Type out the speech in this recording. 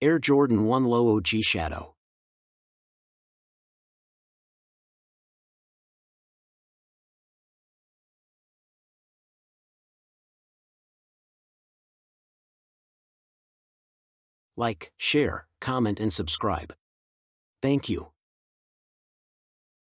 Air Jordan 1 Low OG Shadow. Like, share, comment and subscribe. Thank you.